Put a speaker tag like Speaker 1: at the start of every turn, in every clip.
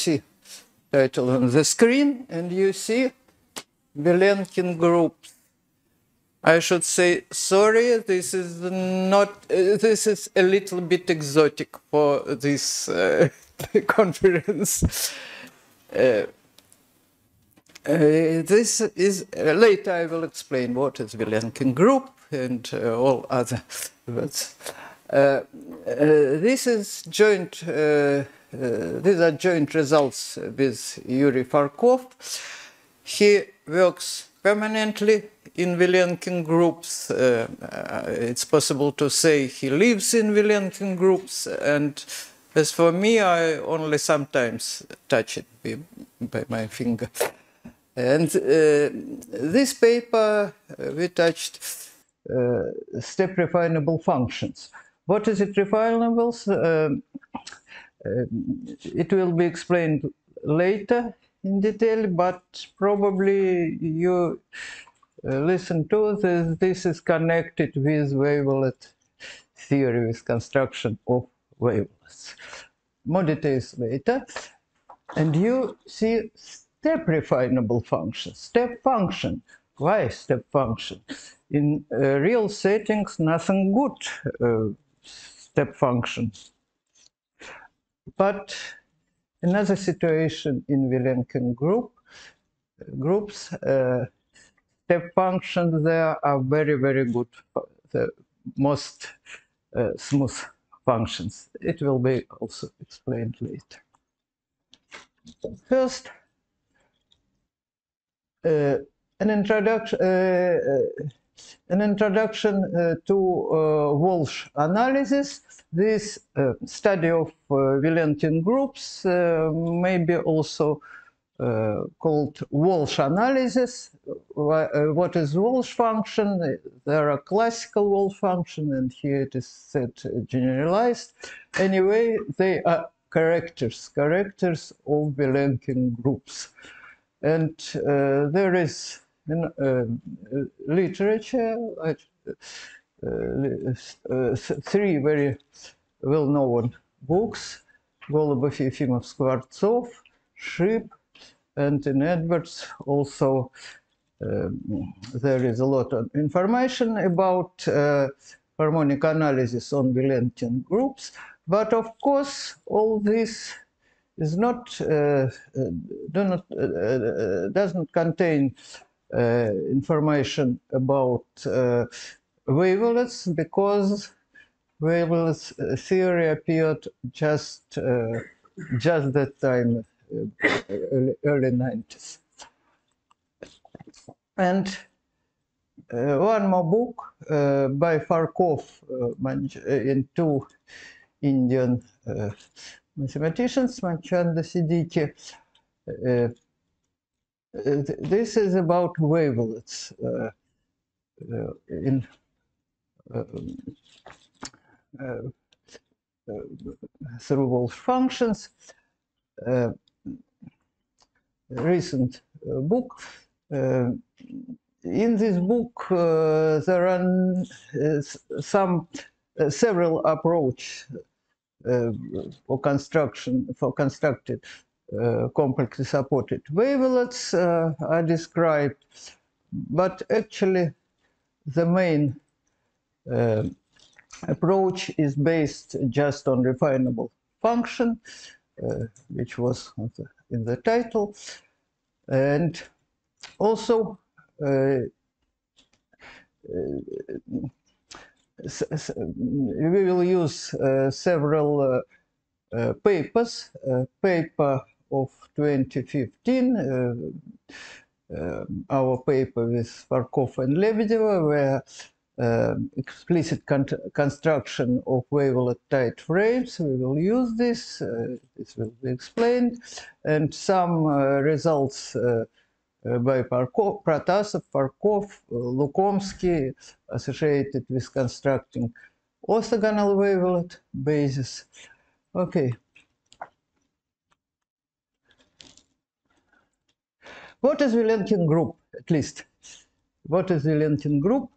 Speaker 1: see title on the screen, and you see Vilenkin groups. I should say sorry. This is not. Uh, this is a little bit exotic for this uh, conference. Uh, uh, this is uh, later. I will explain what is Vilenkin group and uh, all other words. this is joint. These are joint results with Yuri Farkov. He works permanently in Vilenkin groups. Uh, uh, it's possible to say he lives in Vilenkin groups, and as for me, I only sometimes touch it by, by my finger. And uh, this paper, uh, we touched uh, step refinable functions. What is it refinables? It will be explained later in detail, but probably you uh, listen to this. This is connected with wavelet theory, with construction of wavelets. More details later. And you see step refinable function, step function. Why step function? In uh, real settings, nothing good uh, step function. But another situation in Vilenkin group, groups, uh, step functions there are very, very good, the most uh, smooth functions. It will be also explained later. First, uh, an introduction, uh, uh, an introduction uh, to uh, Walsh analysis. This uh, study of Vilenkin groups may be also uh, called Walsh analysis. What is Walsh function? There are classical Walsh function, and here it is said generalized. Anyway, they are characters, characters of Vilenkin groups. And uh, there is in uh, literature uh, uh, three very well-known books, Golubov, Yefimov, Skvortsov, Schipp, and in Edwards also um, there is a lot of information about uh, harmonic analysis on Vilenkin groups. But of course, all this is not, uh, uh do not uh, uh, doesn't contain Uh, information about uh, wavelets because wavelets uh, theory appeared just just that time early, early 90s. And uh, one more book uh, by Farkov uh, in two Indian mathematicians, Manchanda Siddiqi. Uh, this is about wavelets uh, uh, in um, through Walsh functions. Uh, recent uh, book. Uh, in this book, uh, there are some several approach for construction for constructed uh, compactly supported wavelets uh, are described, but actually the main uh, approach is based just on refinable function, which was in the title. And also, uh, uh, we will use uh, several papers. paper of 2015, our paper with Farkov and Lebedeva, where uh, explicit con construction of wavelet tight frames. We will use this. Uh, this will be explained. And some uh, results uh, uh, by Farkov, Protasov, Farkov, uh, Lukomsky, associated with constructing orthogonal wavelet bases. Okay. What is Vilenkin group, at least? What is Vilenkin group?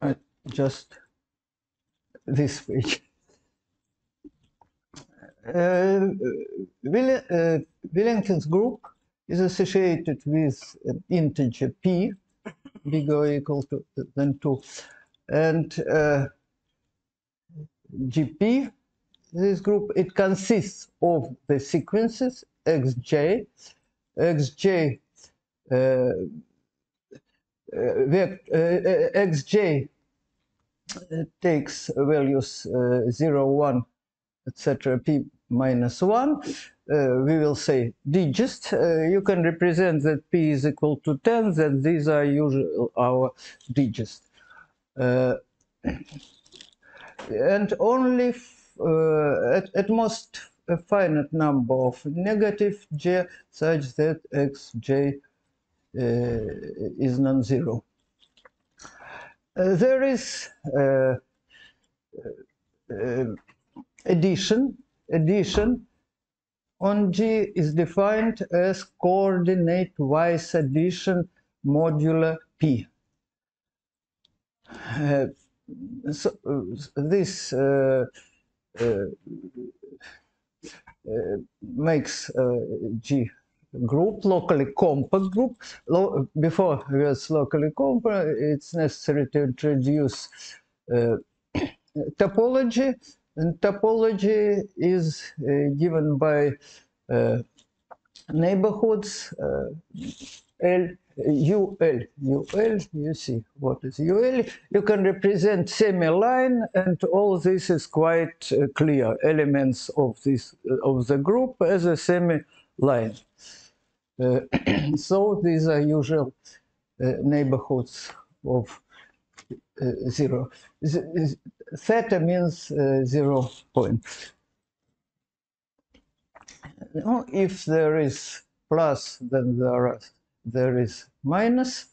Speaker 1: uh, just this page uh, Will, uh, group is associated with an integer p, bigger or equal to than 2. And uh, GP, this group, it consists of the sequences xj, xj, uh, uh, uh, xj takes values 0, 1, etc., p minus 1, uh, we will say digest. Uh, you can represent that p is equal to 10, that these are usually our digest. Uh, and only at, at most a finite number of negative j such that xj is non-zero. Uh, there is uh, uh, addition. Addition on G is defined as coordinate-wise addition modulo P. Uh, so, uh, this uh, makes G group, locally compact group. Lo before was locally compact, it's necessary to introduce uh, topology. And topology is uh, given by uh, neighborhoods L, UL, UL, you see what is UL. You can represent semi-line and all this is quite uh, clear, elements of this of the group as a semi-line. Uh, so these are usual uh, neighborhoods of uh, zero. Z theta means zero point. Now, if there is plus, then there, are, there is minus.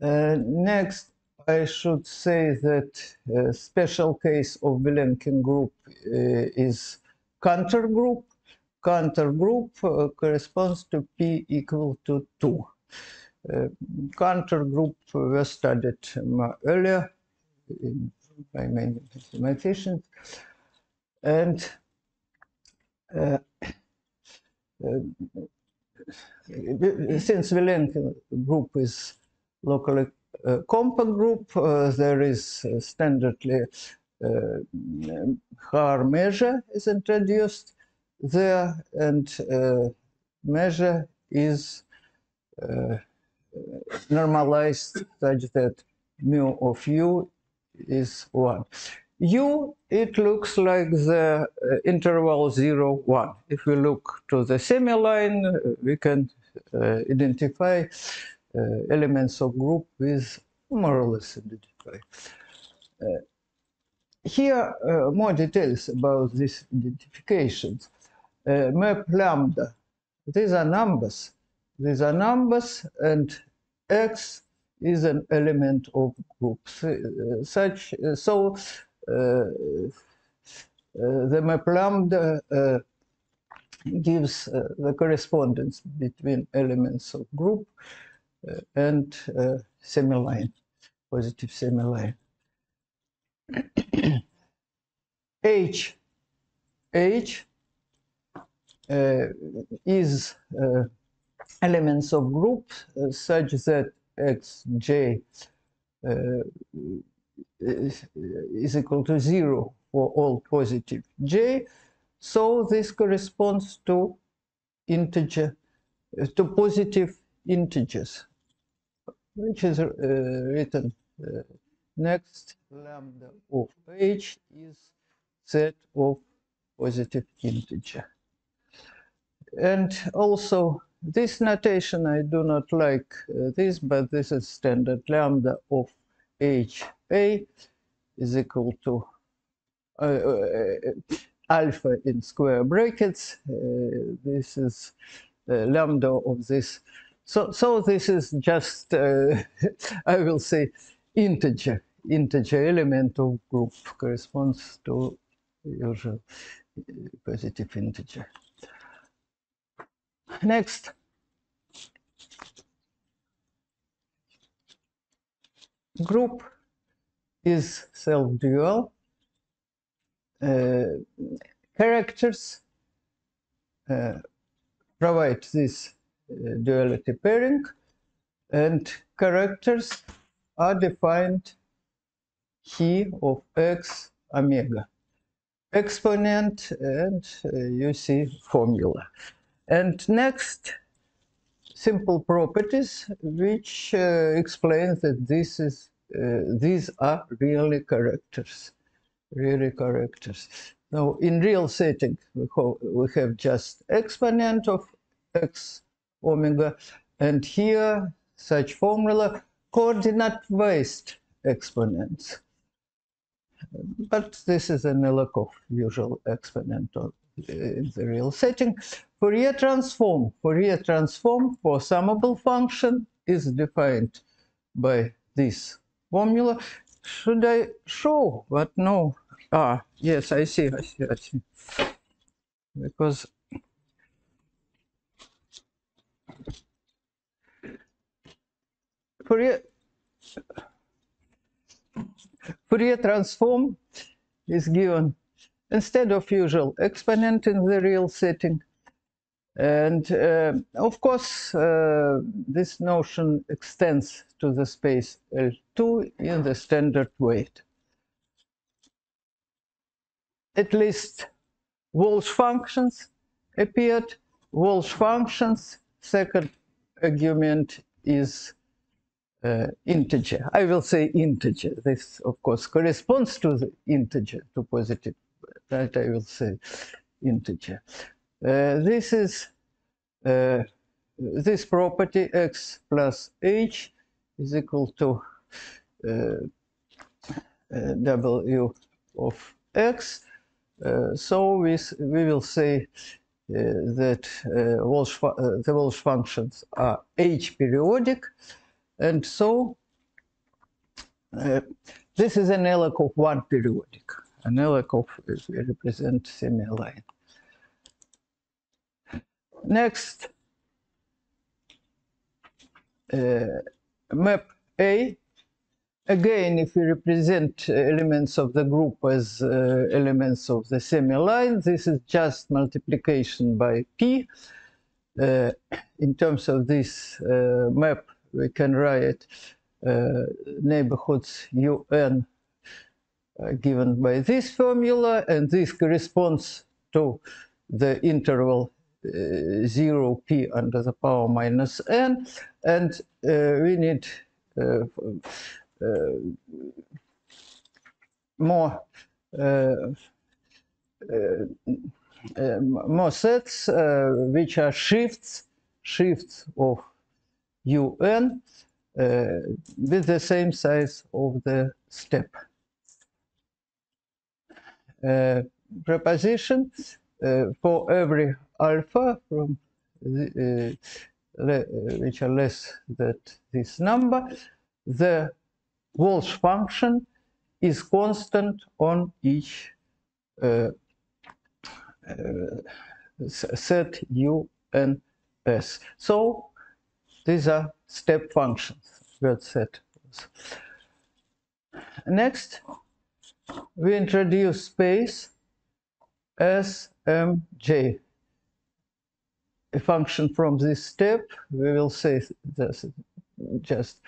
Speaker 1: Uh, next, I should say that a special case of Vilenkin group uh, is Cantor group Cantor group uh, corresponds to P equal to 2. Uh, Cantor group was studied earlier in, by many mathematicians. And uh, uh, since Vilenkin group is locally uh, compact group, uh, there is standardly uh, Haar measure is introduced there and uh, measure is uh, normalized such that mu of u is 1. U, it looks like the uh, interval 0, 1. If we look to the semi-line, we can uh, identify uh, elements of group with more or less identify. Uh, here, more details about these identifications uh, map lambda. These are numbers. These are numbers and x is an element of groups. Uh, such, uh, so uh, uh, the map lambda uh, gives the correspondence between elements of group and semi-line, positive semi-line. H, H uh, is uh, elements of group uh, such that xj is equal to zero for all positive j. So this corresponds to integer, to positive integers, which is uh, written uh, next. Lambda of h is set of positive integer. And also, this notation, I do not like uh, this, but this is standard lambda of HA is equal to uh, uh, alpha in square brackets. Uh, this is the lambda of this. So, so this is just, uh, I will say, integer, integer element of group corresponds to usual uh, positive integer. Next. Group is self-dual. Uh, characters uh, provide this uh, duality pairing and characters are defined he of x omega exponent and uh, you see formula and next simple properties which uh, explain that this is uh, these are really characters really characters. Now in real setting we, have just exponent of x omega and here such formula coordinate based exponents. But this is an of usual exponent the real setting. Fourier transform. Fourier transform for summable function is defined by this formula. Should I show? But no. Ah, yes, I see, I see, I see. Because Fourier Fourier transform is given instead of usual exponent in the real setting. And uh, of course, uh, this notion extends to the space L2 in the standard weight. At least Walsh functions appeared. Walsh functions, second argument is uh, integer. I will say integer. This, of course, corresponds to the integer, to positive. That I will say integer. Uh, this is uh, this property x plus h is equal to uh, uh, w of x. Uh, so we, we will say that Walsh, the Walsh functions are h periodic and so uh, this is an Elek of one periodic. An Elek of is we represent semi-line. Next, uh, map A. Again, if we represent elements of the group as uh, elements of the semi-line, this is just multiplication by P. Uh, in terms of this uh, map, we can write uh, neighborhoods un given by this formula, and this corresponds to the interval uh, 0 p under the power minus n, and uh, we need uh, uh, more more sets which are shifts shifts of un uh, with the same size of the step. Uh, proposition uh, for every alpha from the, which are less than this number, the Walsh function is constant on each uh, uh, set u and s. So these are step functions, word set. Next, we introduce space SMJ. A function from this step, we will say this just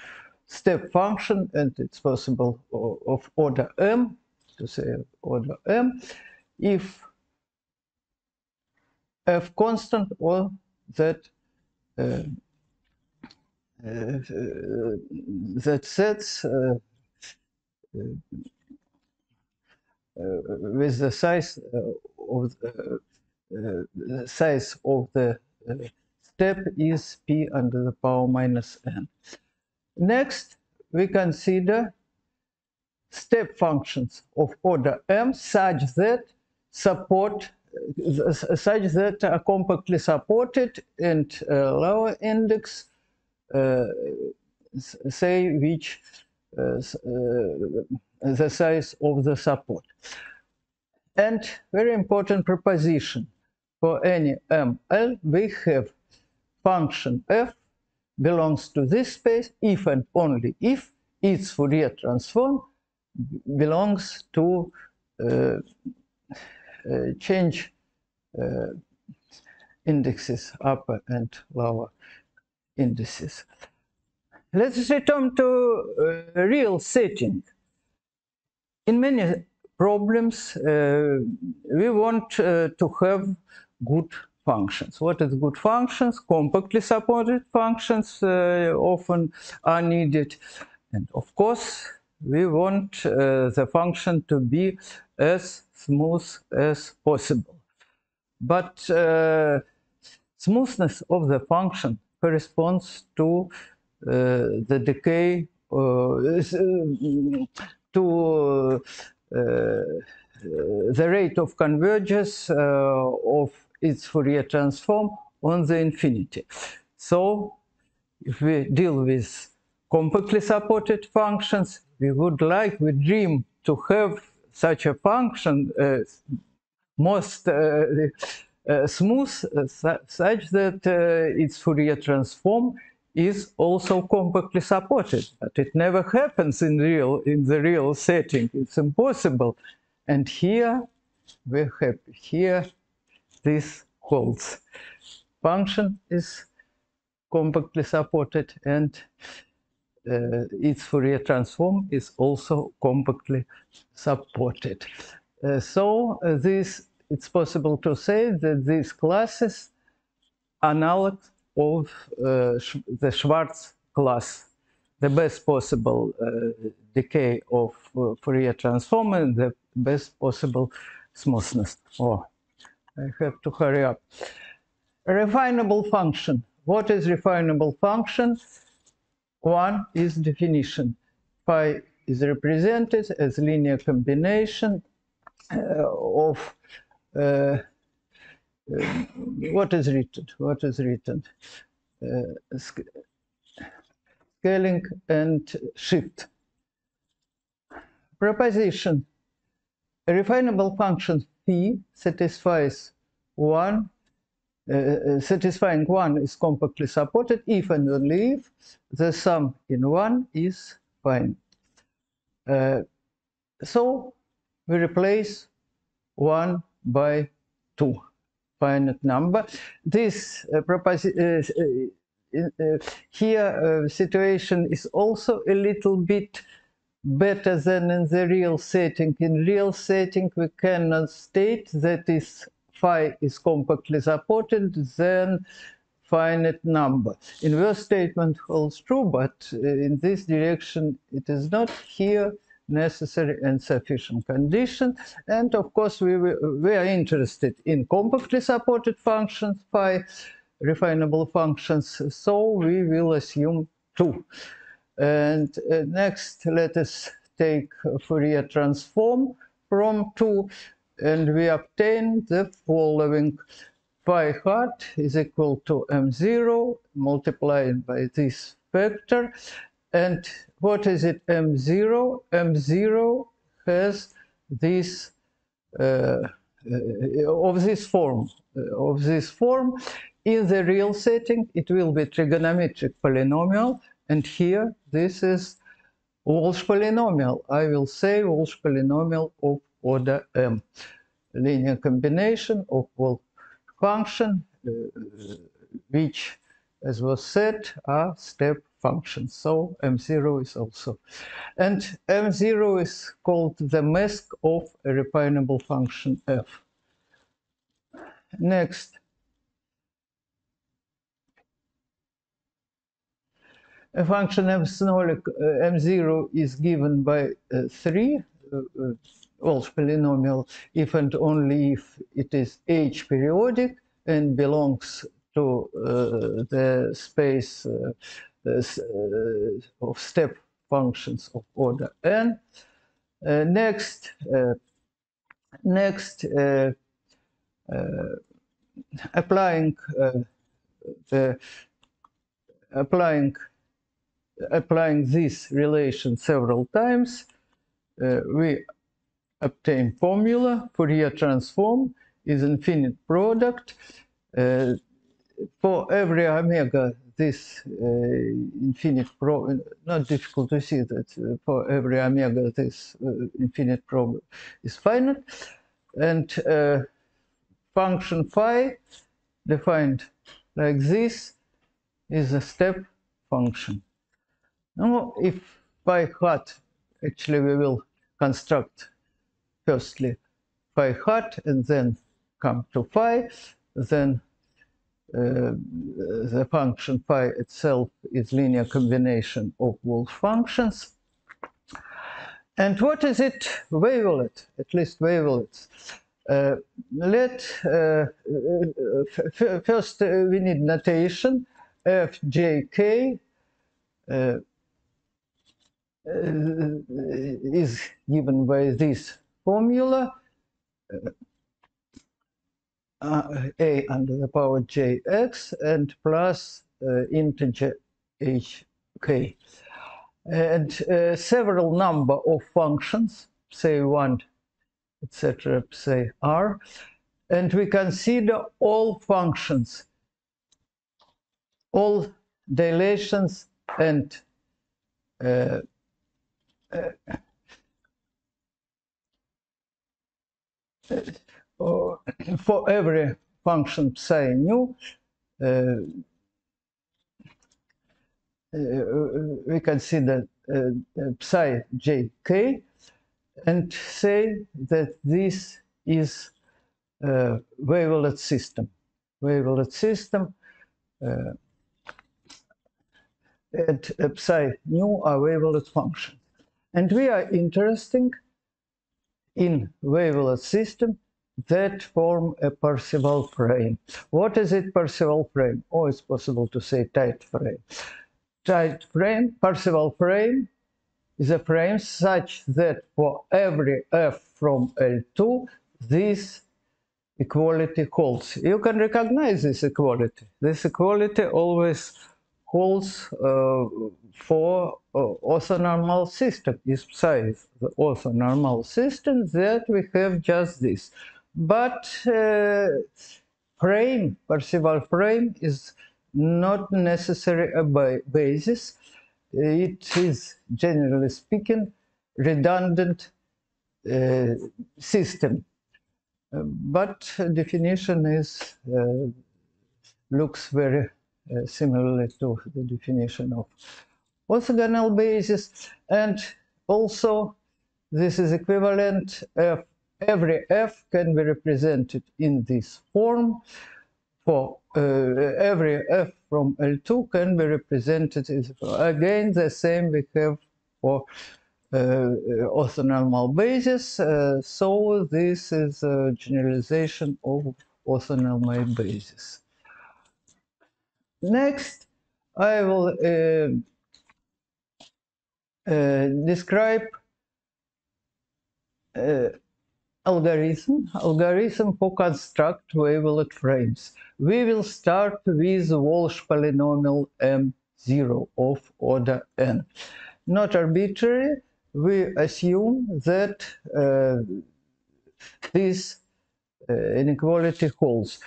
Speaker 1: step function, and it's possible of order m, to say order m, if f constant or that uh, uh, that sets uh, uh, with the size of the, size of the step is p under the power minus n. Next, we consider step functions of order m such that support such that are compactly supported and uh, lower index uh, say which uh, uh, the size of the support. And very important proposition for any ML, we have function f belongs to this space if and only if its Fourier transform belongs to uh, uh, change uh, indexes, upper and lower indices. Let's return to uh, real setting. In many problems, uh, we want uh, to have good functions. What is good functions? Compactly supported functions uh, often are needed. And of course, we want uh, the function to be as smooth as possible. But uh, smoothness of the function corresponds to uh, the decay, uh, to uh, the rate of convergence of its Fourier transform on the infinity. So if we deal with compactly supported functions, we would like, we dream to have such a function uh, most uh, uh, smooth such that its Fourier transform is also compactly supported, but it never happens in real in the real setting. It's impossible. And here we have here this holds. Function is compactly supported and uh, its Fourier transform is also compactly supported. Uh, so uh, this it's possible to say that these classes analog of uh, the Schwartz class, the best possible uh, decay of uh, Fourier transform and the best possible smoothness. Oh, I have to hurry up. A refinable function. What is refinable function? One is definition. Phi is represented as linear combination uh, of uh, what is written? What is written? Uh, scaling and shift. Proposition. A refinable function phi satisfies one, uh, uh, satisfying one is compactly supported if and only if the sum in one is fine. Uh, so we replace one by two finite number. This uh, uh, uh, here situation is also a little bit better than in the real setting. In real setting, we cannot state that if phi is compactly supported, then finite number. Inverse statement holds true, but in this direction, it is not here necessary and sufficient condition. And of course, we, we are interested in compactly supported functions phi refinable functions. So we will assume two. And uh, next, let us take Fourier transform from 2, and we obtain the following. Phi hat is equal to m0 multiplied by this factor. And what is it, m0? m0 has this, uh, uh, of this form, uh, of this form. In the real setting, it will be trigonometric polynomial, and here, this is Walsh polynomial. I will say Walsh polynomial of order m. Linear combination of all function, uh, which, as was said, are step functions. So m0 is also. And m0 is called the mask of a refinable function f. Next, a function f Snolik uh, m0 is given by uh, 3 uh, Walsh polynomial if and only if it is h periodic and belongs to uh, the space uh, uh, Uh, uh, of step functions of order n. Uh, next, next applying the applying applying this relation several times, uh, we obtain formula. Fourier transform is infinite product. Uh, for every omega, this uh, infinite pro, not difficult to see that uh, for every omega, this uh, infinite probe is finite. and function phi defined like this is a step function. Now, if phi hat, actually we will construct firstly phi hat and then come to phi, then the function phi itself is linear combination of Walsh functions. And what is it wavelet, at least wavelets? Uh, let uh, first uh, we need notation fjk uh, uh, is given by this formula uh, a under the power jx and plus integer hk and uh, several number of functions, say one, etc., say r, and we consider all functions, all dilations and uh, uh, for every function psi nu, uh, we consider uh, psi jk and say that this is a wavelet system. Wavelet system uh, at psi nu are wavelet functions. And we are interesting in wavelet system that form a Parseval frame. What is it Parseval frame? Oh, it's possible to say tight frame tight frame, Parseval frame, is a frame such that for every f from L2, this equality holds. You can recognize this equality. This equality always holds uh, for uh, orthonormal system is size the orthonormal system that we have just this. But uh, frame, Parseval frame is not necessarily a basis. It is, generally speaking, redundant uh, system. But definition is uh, looks very uh, similarly to the definition of orthogonal basis, and also this is equivalent. F, every f can be represented in this form for uh, every f from L2 can be represented again the same we have for uh, orthonormal basis. Uh, so this is a generalization of orthonormal basis. Next, I will uh, uh, describe uh, algorithm, algorithm for construct wavelet frames. We will start with Walsh polynomial M0 of order n. Not arbitrary, we assume that uh, this uh, inequality holds.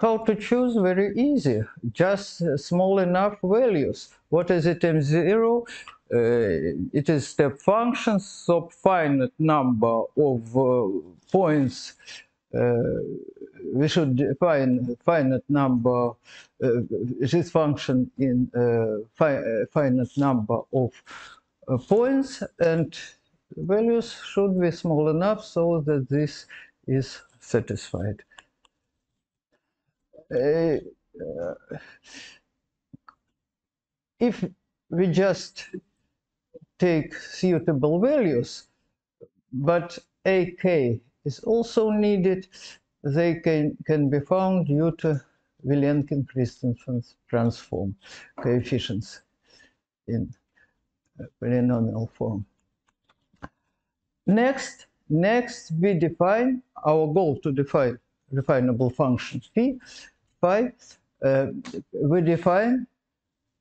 Speaker 1: How to choose? Very easy. Just small enough values. What is it M0? Uh, it is step functions so finite number of uh, points uh, we should define finite number this function in fi finite number of points and values should be small enough so that this is satisfied. Uh, if we just take suitable values, but AK is also needed. They can, can be found due to Vilenkin-Chrestenson transform coefficients in polynomial form. Next, next we define our goal to define refinable function phi. phi uh, we define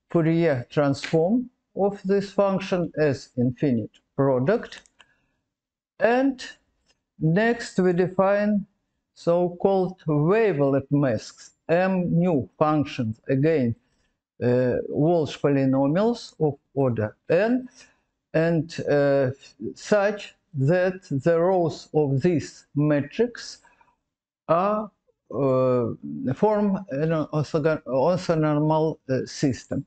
Speaker 1: Fourier transform of this function as infinite product. And next we define so-called wavelet masks, M new functions, again, uh, Walsh polynomials of order n, and uh, such that the rows of this matrix are uh, form an orthonormal uh, system.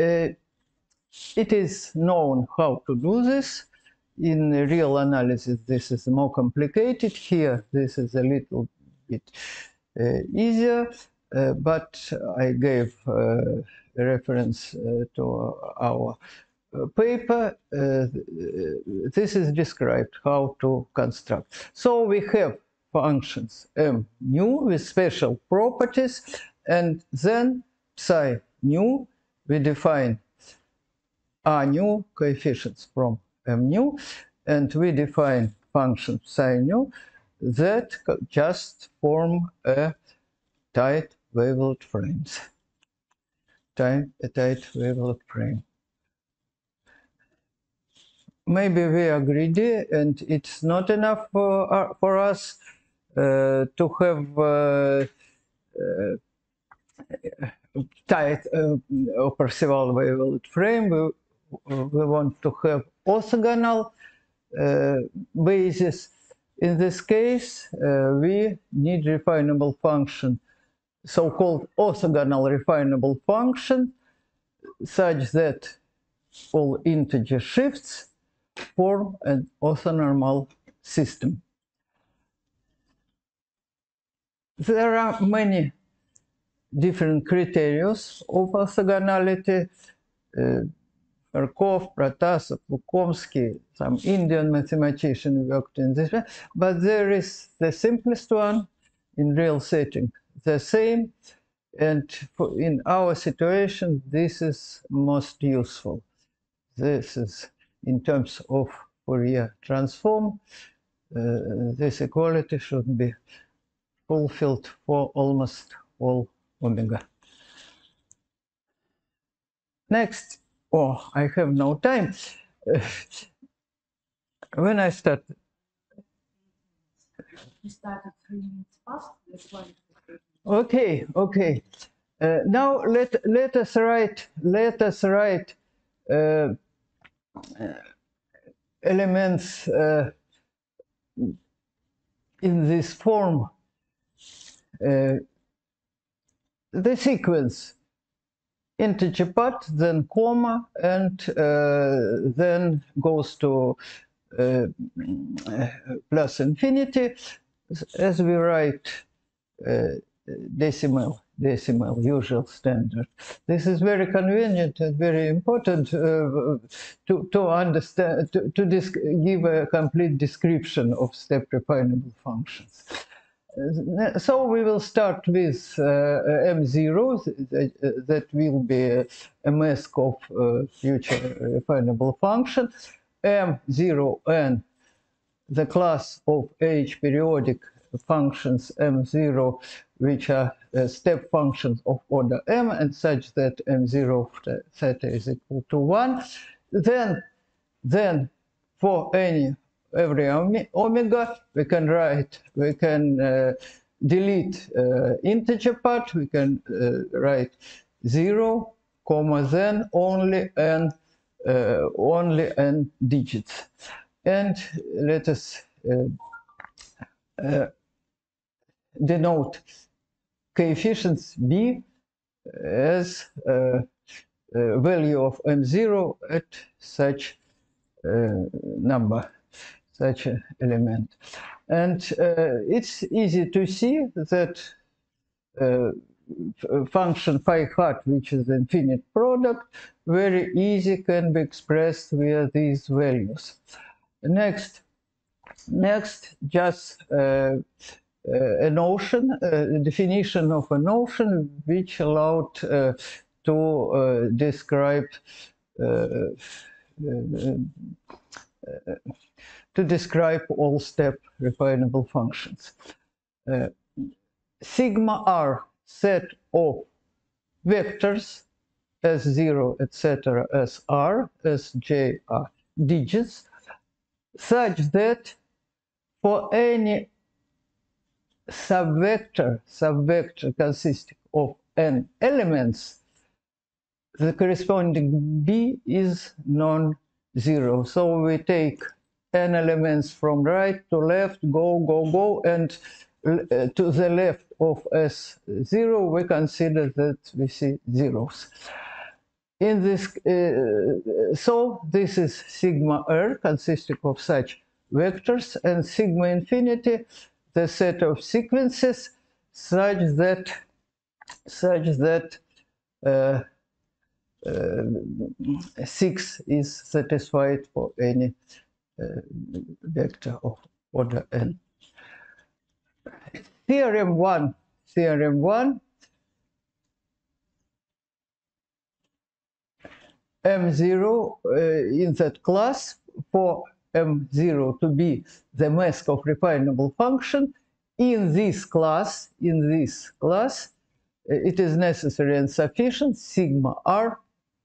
Speaker 1: Uh, it is known how to do this. In real analysis, this is more complicated. Here, this is a little bit uh, easier, uh, but I gave uh, reference to our paper. this is described how to construct. So we have functions m nu with special properties, and then psi nu, we define a new coefficients from m nu, and we define function psi nu that just form a tight wavelet frames. Tight, a tight wavelet frame. Maybe we are greedy and it's not enough for, uh, for us uh, to have uh, uh tight uh, Parseval wavelet frame. We, want to have orthogonal uh, basis in this case, uh, we need refinable function, so-called orthogonal refinable function, such that all integer shifts form an orthonormal system. There are many different criteria of orthogonality. Uh, Markov, Protasov, Lukomsky, some Indian mathematician worked in this way, but there is the simplest one in real setting, the same, and for, in our situation, this is most useful. This is in terms of Fourier transform, uh, this equality should be fulfilled for almost all omega. Next, oh, I have no time. when I start.
Speaker 2: You started three minutes past. That's why.
Speaker 1: Okay, okay. Uh, now let let us write let us write uh, elements uh, in this form. Uh, the sequence integer part, then comma, and uh, then goes to uh, plus infinity as we write uh, decimal decimal usual standard. This is very convenient and very important uh, to, to understand, to, to give a complete description of step refinable functions. Uh, so we will start with uh, M0, that, uh, will be a mask of future refinable function. M0 n, the class of H periodic functions M0, which are uh, step functions of order m, and such that M0 of theta is equal to 1. Then, then for any every omega, we can write, we can uh, delete uh, integer part, we can uh, write 0, comma, then only n, uh, only n digits. And let us uh, uh, denote coefficients b as value of m0 at such number such an element. And uh, it's easy to see that uh, function phi hat, which is the infinite product, very easy can be expressed via these values. Next, next, just uh, uh a notion, a definition of a notion which allowed uh, to uh, describe to describe all step refinable functions. Uh, sigma r set of vectors s0, etc., as r, as j are digits, such that for any subvector, subvector consisting of n elements, the corresponding b is non-zero. So we take n elements from right to left, go, go, go, and uh, to the left of S0, we consider that we see zeros. In this, uh, so this is sigma r consisting of such vectors and sigma infinity, the set of sequences such that such that uh, uh, 6 is satisfied for any vector of order n. Theorem 1, theorem 1, M0 uh, in that class for M0 to be the mask of refinable function in this class, in this class, uh, it is necessary and sufficient sigma r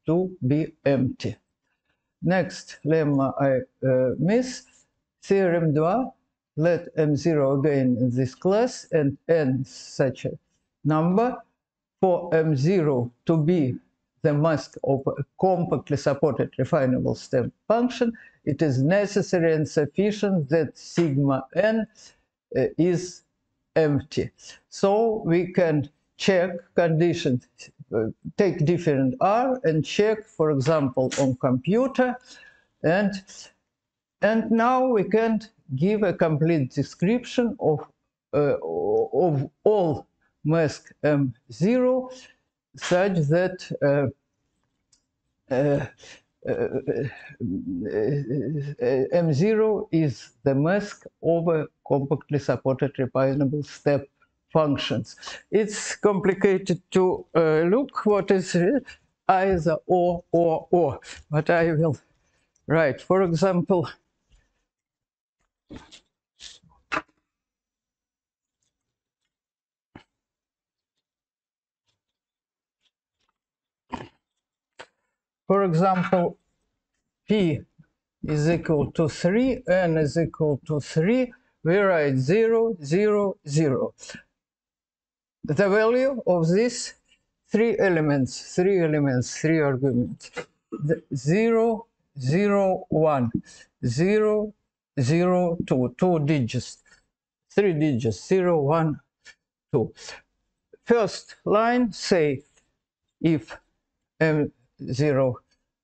Speaker 1: to be empty. Next lemma I uh, miss. Theorem 2. Let M0 again in this class and n such a number for M0 to be the mask of a compactly supported refinable step function, it is necessary and sufficient that sigma n uh, is empty. So we can check conditions, take different R and check, for example, on computer. And, and now we can give a complete description of, uh, of all mask M0 such that uh, uh, M0 is the mask over compactly supported refinable step functions. It's complicated to uh, look what is either or, or, or, but I will write. For example, for example, p is equal to 3, n is equal to 3, we write 0, 0, 0. The value of these three elements, three elements, three arguments, the 0, 0, 1, 0, 0, 2, two digits, three digits, 0, 1, 2. First line say if m0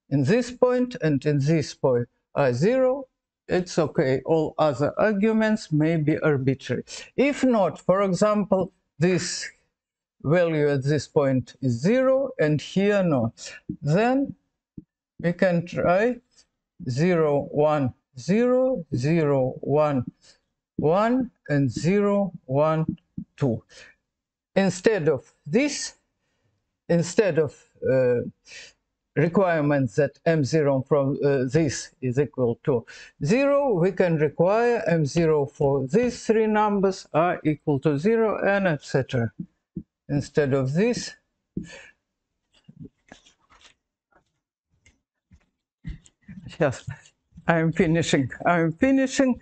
Speaker 1: in this point and in this point are 0, it's okay. All other arguments may be arbitrary. If not, for example, this value at this point is 0 and here no, then we can try 0, 1, 0, 0, 1, 1, and 0, 1, 2. Instead of this, instead of uh, requirements that m0 from uh, this is equal to 0, we can require m0 for these three numbers are equal to 0 and etc. Instead of this, yes, I'm finishing, I'm finishing.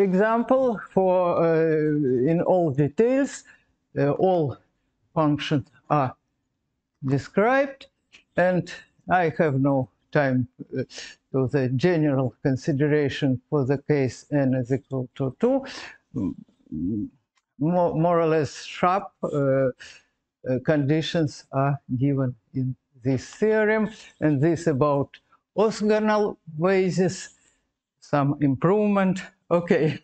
Speaker 1: Example for uh, in all details uh, all functions are described and I have no time uh, to the general consideration for the case n is equal to 2 more, more or less sharp uh, conditions are given in this theorem and this about orthogonal basis some improvement Okay.